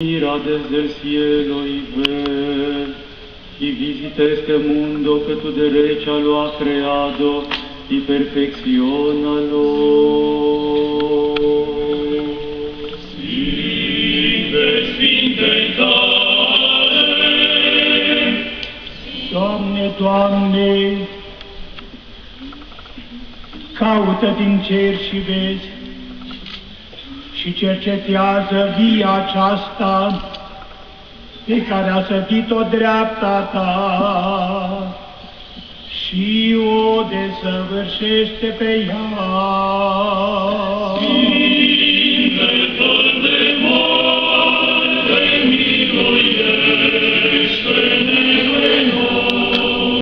Mira desde el cielo y ver, y visita este mundo que tu derecha lo ha creado y perfeccionalo. Sfinte, Sfinte tale, Doamne, Doamne, caută din cer și vezi și cercetează via aceasta pe care a sădit-o dreapta ta și o desăvârșește pe ea. Sfinte